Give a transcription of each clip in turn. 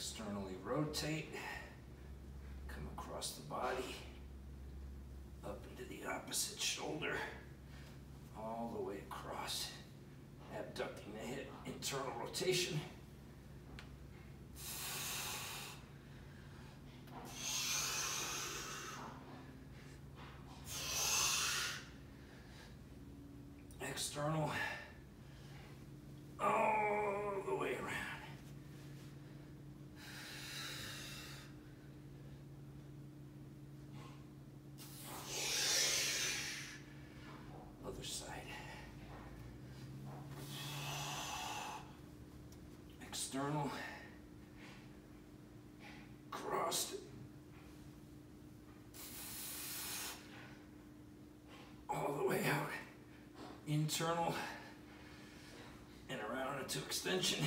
Externally rotate, come across the body, up into the opposite shoulder, all the way across, abducting the hip, internal rotation. External, all the way around. Other side. External. Crossed. All the way out. Internal. And around into extension.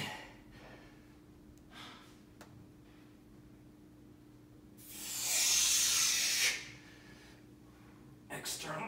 External.